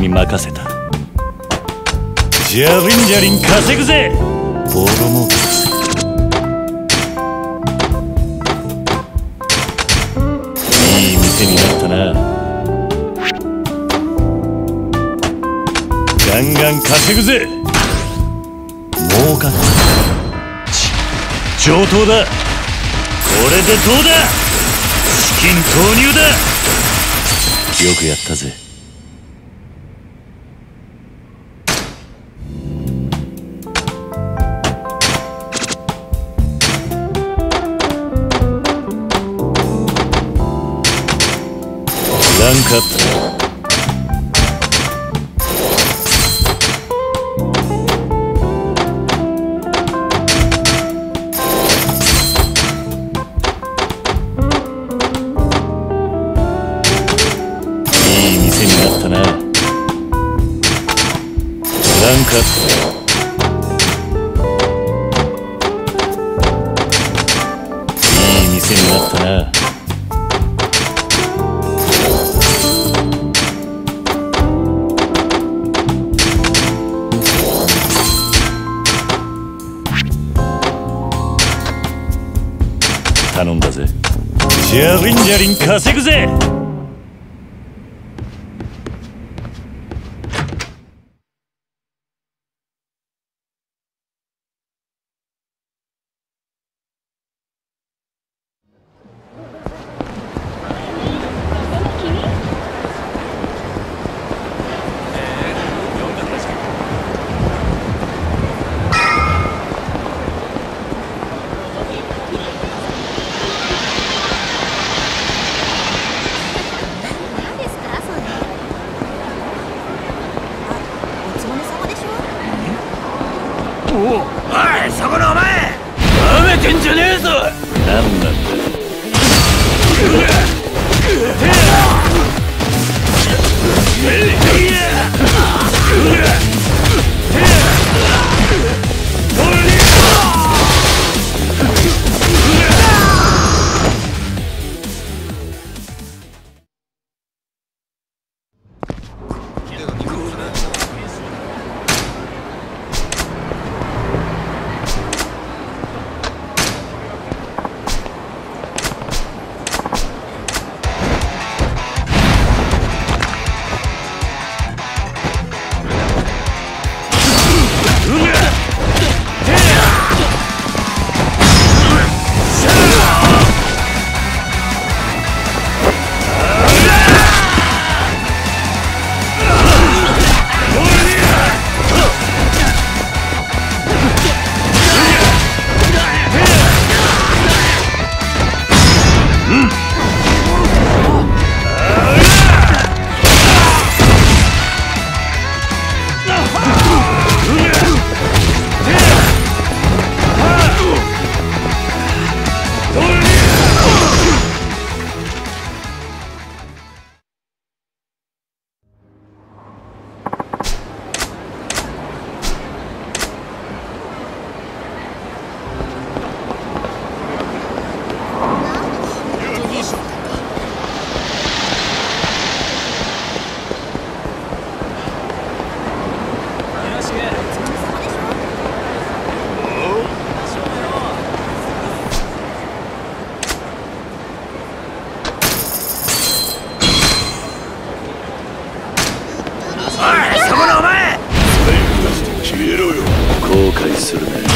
に任せた。ジャリンジャリン稼ぐぜ。ボロ儲け。いい店になったな。ガンガン稼ぐぜ。儲かった。上等だ。これでどうだ。資金投入だ。よくやったぜ。ジャリンジャリン稼ぐぜ。おいそこのお前。なめてんじゃねえぞ。何なんだうわっ後悔するね。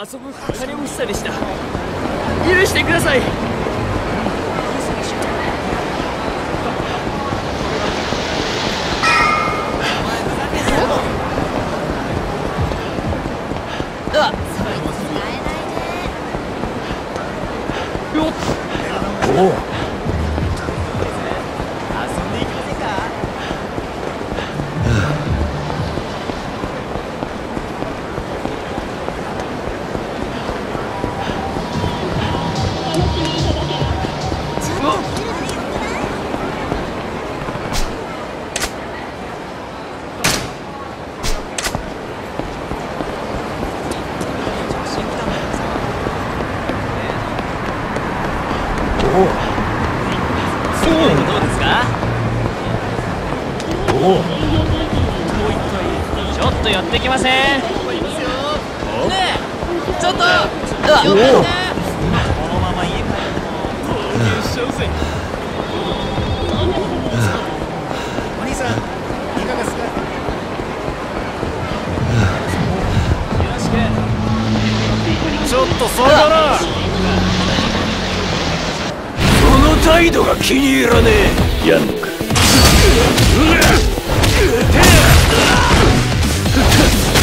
遊ぶ金欲しさでした。許してください。とそれだな。その態度が気に入らねえ。やんのか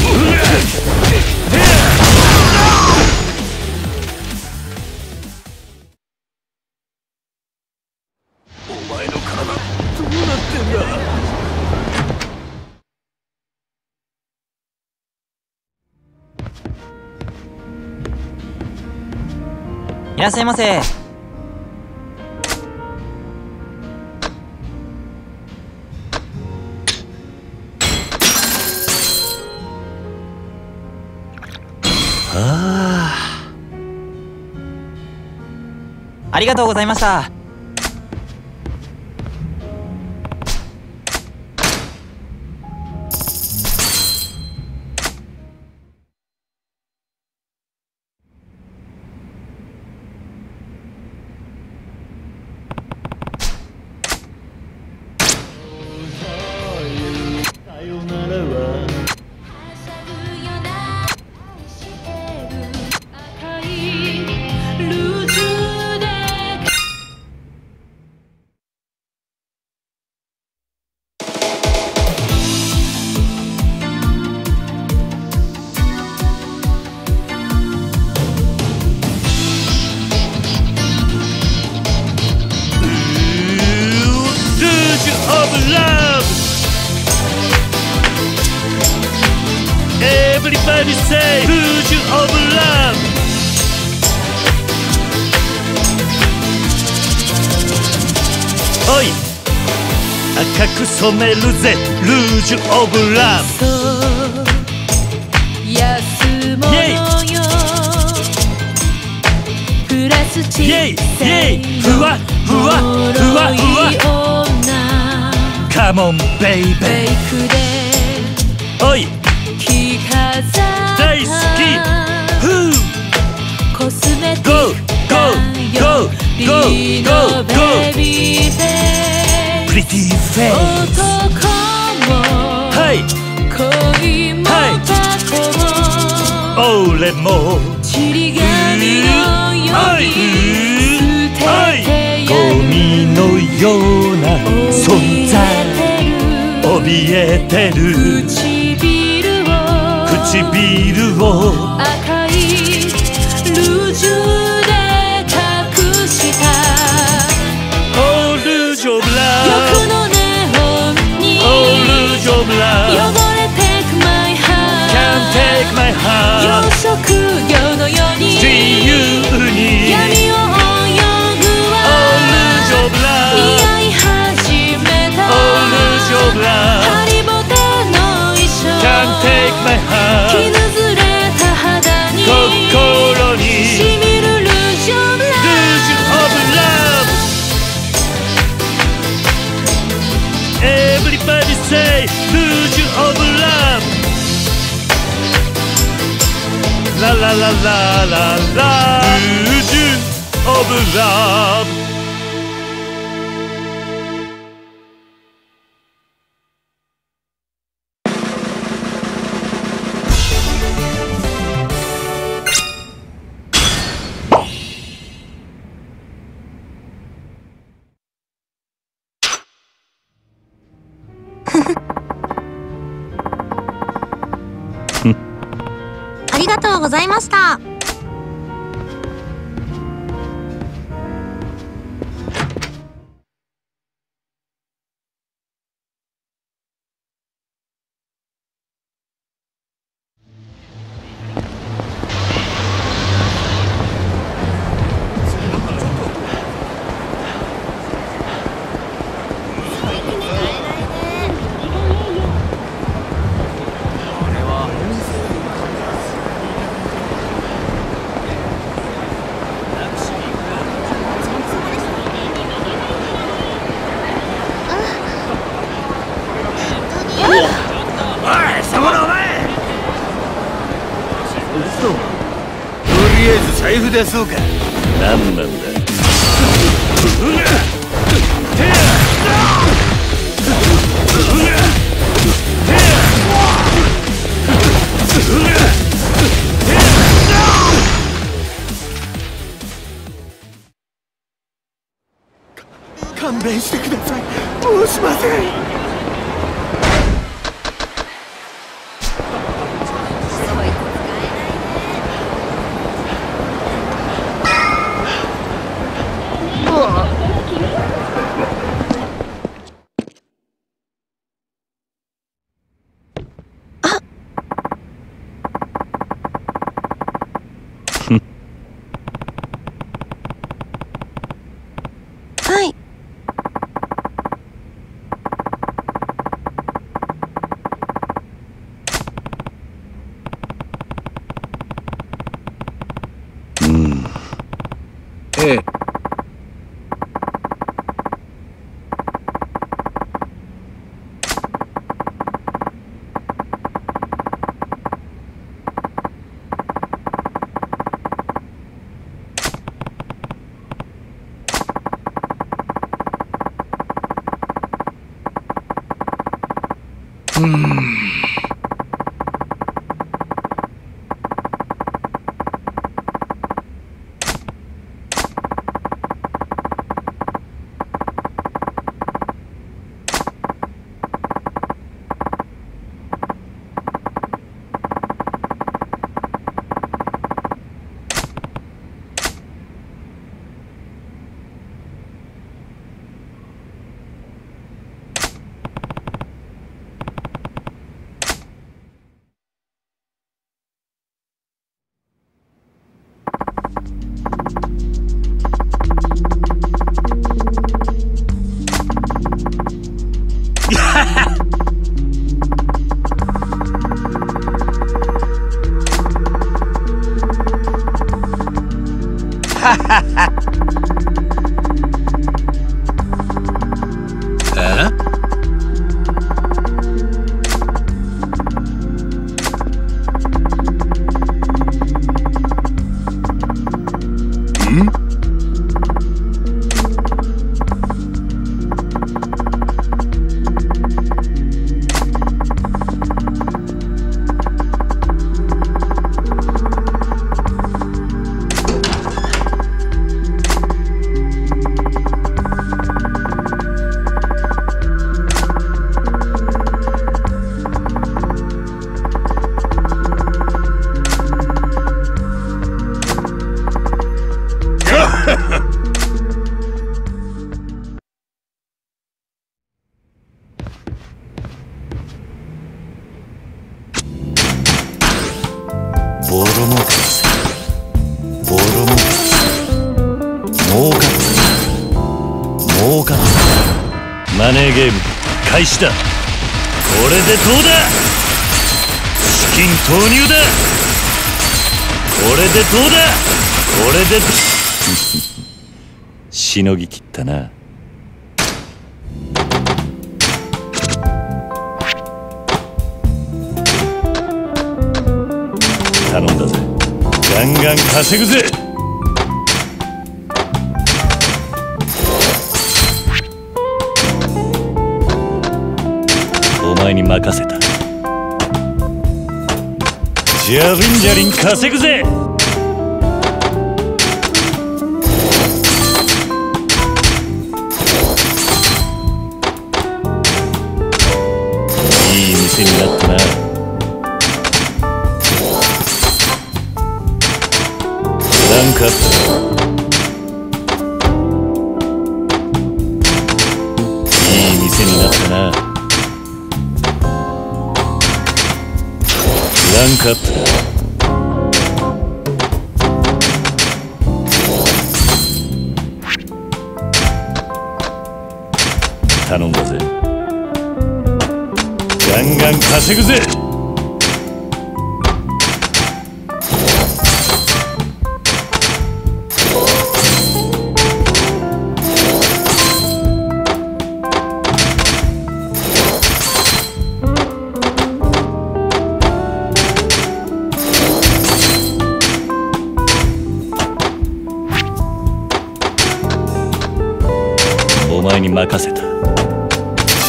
おらっしゃいませ。あありがとうございました。おい。赤く染めるぜ。ルージュ・オブ・ラブ。安物イェイ。よプラスチイェイ。イェイ。ふわふわふわふわ。女。カモンベイベーおい。大好き。フーコスメティックだよビーフェプリティフェイス男もはい恋もはいタコも俺もちり紙のように捨ててやゴるミのような存在怯えてる唇を唇を赤 take my heart 養殖業のように自由ララララララルございました。出そうか。何なんだ。勘弁してください。申しませんはいええ？っでどうだ？これで。しのぎきったな。頼んだぜ。ガンガン稼ぐぜ。お前に任せた。ジャリンジャリン稼ぐぜ。ンクアップいい店になったな。ランクアップだ頼んだぜガンガン稼ぐぜ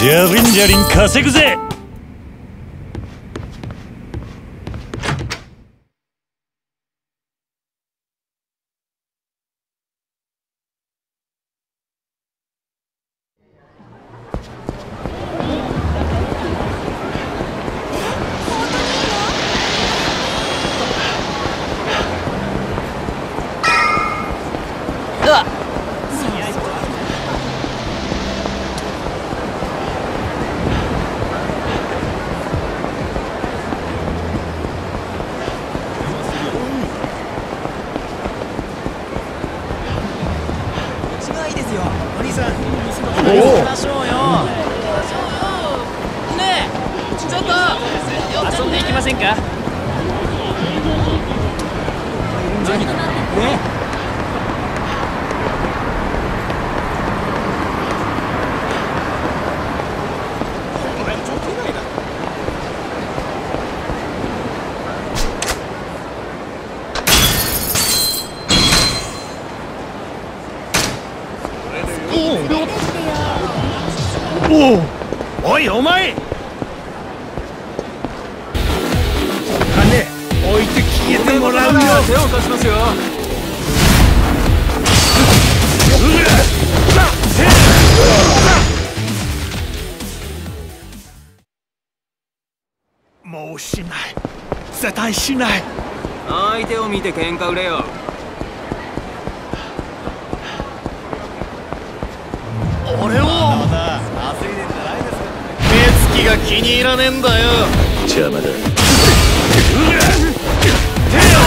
ジャリンジャリン稼ぐぜしない。相手を見て喧嘩売れよ。俺を。目つきが気に入らねえんだよ。邪魔だ。おお